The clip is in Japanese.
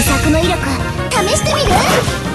自作の威力試してみる？